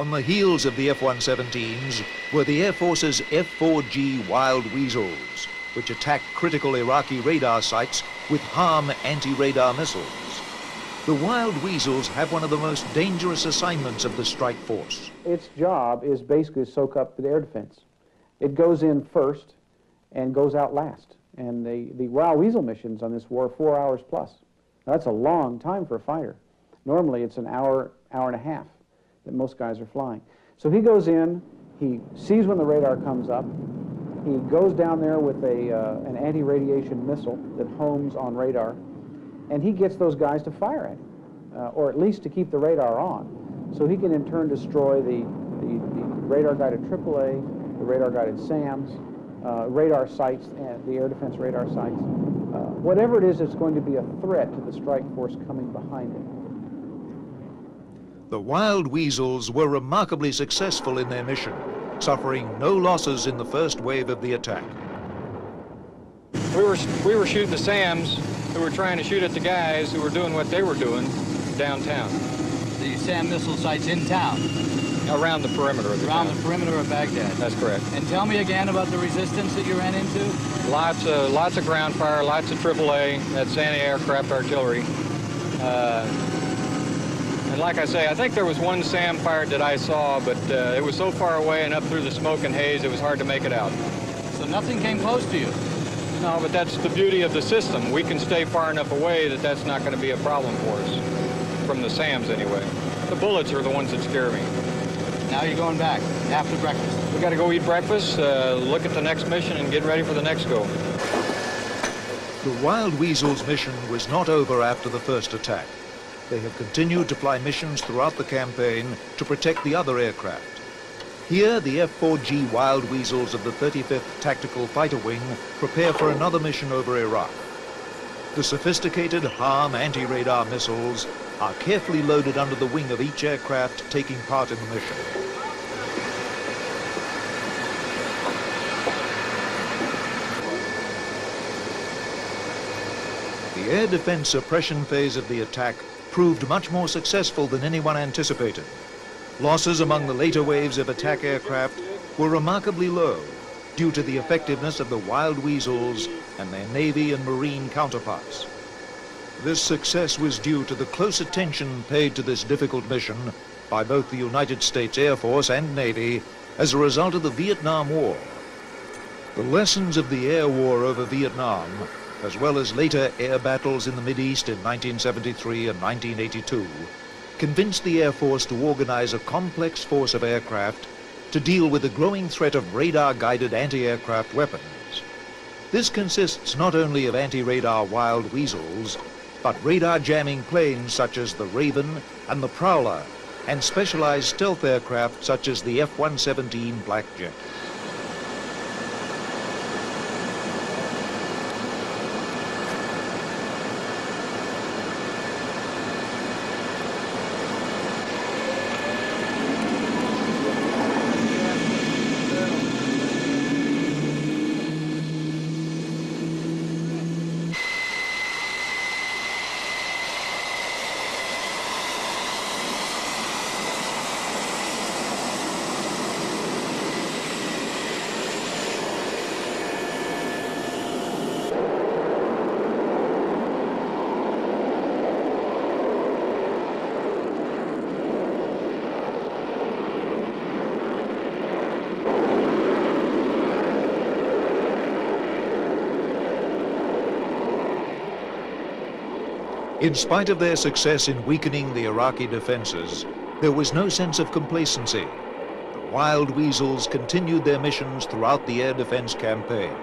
On the heels of the F-117s were the Air Force's F-4G Wild Weasels, which attacked critical Iraqi radar sites with HARM anti-radar missiles. The Wild Weasels have one of the most dangerous assignments of the strike force. Its job is basically to soak up the air defense. It goes in first and goes out last. And the, the Wild Weasel missions on this war are four hours plus. Now, that's a long time for a fighter. Normally, it's an hour, hour and a half that most guys are flying. So he goes in, he sees when the radar comes up, he goes down there with a, uh, an anti-radiation missile that homes on radar, and he gets those guys to fire at him, uh, or at least to keep the radar on. So he can in turn destroy the, the, the radar-guided AAA, the radar-guided SAMs, uh, radar sites, and the air defense radar sites. Uh, whatever it is that's going to be a threat to the strike force coming behind it. The Wild Weasels were remarkably successful in their mission, suffering no losses in the first wave of the attack. We were, we were shooting the SAMs who were trying to shoot at the guys who were doing what they were doing downtown. The SAM missile sites in town? Around the perimeter of the Around town. the perimeter of Baghdad? That's correct. And tell me again about the resistance that you ran into? Lots of, lots of ground fire, lots of AAA, that's anti-aircraft artillery. Uh, and like I say, I think there was one SAM fired that I saw, but uh, it was so far away and up through the smoke and haze, it was hard to make it out. So nothing came close to you? No, but that's the beauty of the system. We can stay far enough away that that's not going to be a problem for us, from the SAMs anyway. The bullets are the ones that scare me. Now you're going back after breakfast. We got to go eat breakfast, uh, look at the next mission, and get ready for the next go. The Wild Weasels mission was not over after the first attack. They have continued to fly missions throughout the campaign to protect the other aircraft. Here, the F-4G Wild Weasels of the 35th Tactical Fighter Wing prepare for another mission over Iraq. The sophisticated HARM anti-radar missiles are carefully loaded under the wing of each aircraft taking part in the mission. The air defense suppression phase of the attack proved much more successful than anyone anticipated. Losses among the later waves of attack aircraft were remarkably low due to the effectiveness of the Wild Weasels and their Navy and Marine counterparts. This success was due to the close attention paid to this difficult mission by both the United States Air Force and Navy as a result of the Vietnam War. The lessons of the air war over Vietnam, as well as later air battles in the Mideast in 1973 and 1982, convinced the Air Force to organize a complex force of aircraft to deal with the growing threat of radar-guided anti-aircraft weapons. This consists not only of anti-radar wild weasels, but radar jamming planes such as the Raven and the Prowler, and specialized stealth aircraft such as the F-117 Blackjet. In spite of their success in weakening the Iraqi defenses, there was no sense of complacency. The Wild Weasels continued their missions throughout the air defense campaign.